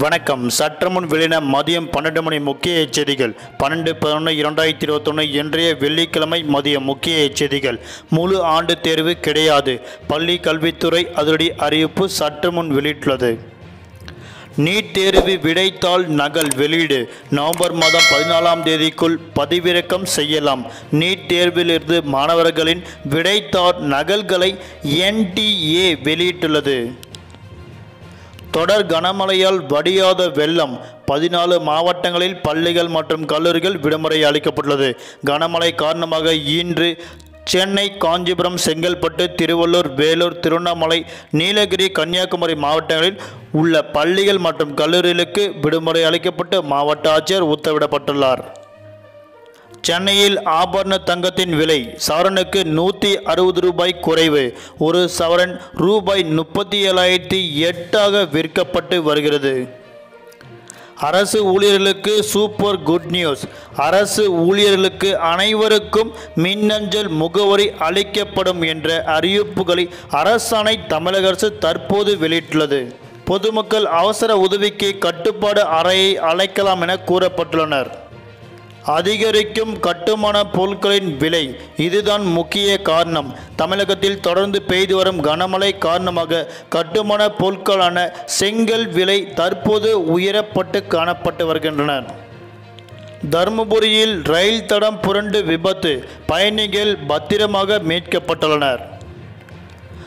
வணக்கம். சற்றுமுன் வெளியின மதியம் பன்னெண்டு மணி முக்கிய எச்சரிகள் பன்னெண்டு பதினொன்று இரண்டாயிரத்தி இருபத்தொன்று இன்றைய வெள்ளிக்கிழமை மதியம் முக்கிய எச்சரிகள் முழு ஆண்டு தேர்வு கிடையாது. பள்ளி கல்வித்துறை அதனுடைய அறிவிப்பு சற்று முன் வெளியிட்டுள்ளது. நீட் தேர்வு விடைத்தாள் நகல் வெளியீடு. நவம்பர் மாதம் பதினாலாம் தேதிக்குள் பதிவிறக்கம் செய்யலாம். நீட் தேர்விலிருந்து மாணவர்களின் விடைத்தாள் நகல்களை என்டிஏ வெளியிட்டுள்ளது. தொடர் கனமழையால் வடியாத வெள்ளம். பதினாலு மாவட்டங்களில் பள்ளிகள் மற்றும் கல்லூரிகள் விடுமுறை அளிக்கப்பட்டுள்ளது. கனமழை காரணமாக இன்று சென்னை காஞ்சிபுரம் செங்கல்பட்டு திருவள்ளூர் வேலூர் திருவண்ணாமலை நீலகிரி கன்னியாகுமரி மாவட்டங்களில் உள்ள பள்ளிகள் மற்றும் கல்லூரிகளுக்கு விடுமுறை அளிக்கப்பட்டு மாவட்ட ஆட்சியர் உத்தரவிடப்பட்டுள்ளார். சென்னையில் ஆபரண தங்கத்தின் விலை சவரனுக்கு நூற்றி அறுபது ரூபாய் குறைவு. ஒரு சவரன் ரூபாய் முப்பத்தி ஏழாயிரத்தி எட்டாக விற்கப்பட்டு வருகிறது. அரசு ஊழியர்களுக்கு சூப்பர் குட் நியூஸ். அரசு ஊழியர்களுக்கு அனைவருக்கும் மின்னஞ்சல் முகவரி அளிக்கப்படும் என்ற அறிவிப்புகளை அரசாணை தமிழக அரசு தற்போது வெளியிட்டுள்ளது. பொதுமக்கள் அவசர உதவிக்கு கட்டுப்பாடு அறையை அழைக்கலாம் என கூறப்பட்டுள்ளனர். அதிகரிக்கும் கட்டுமான பொருட்களின் விலை இதுதான் முக்கிய காரணம். தமிழகத்தில் தொடர்ந்து பெய்து வரும் கனமழை காரணமாக கட்டுமான பொருட்களான செங்கல் விலை தற்போது உயரப்பட்டு காணப்பட்டு வருகின்றன தருமபுரியில் ரயில் தடம் புரண்டு விபத்து பயணிகள் பத்திரமாக மீட்கப்பட்டுள்ளனர்.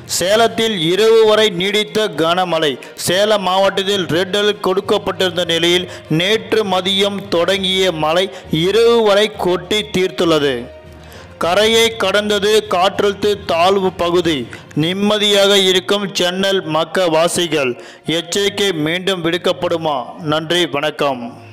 சேலத்தில் இரவு வரை நீடித்த கனமழை. சேலம் மாவட்டத்தில் ரெட் அலர்ட் கொடுக்கப்பட்டிருந்த நிலையில் நேற்று மதியம் தொடங்கிய மழை இரவு வரை கொட்டி தீர்த்துள்ளது. கரையை கடந்தது காற்றழுத்த தாழ்வு பகுதி. நிம்மதியாக இருக்கும் சென்னல் மக்க வாசிகள் எச்சரிக்கை மீண்டும் விடுக்கப்படுமா? நன்றி வணக்கம்.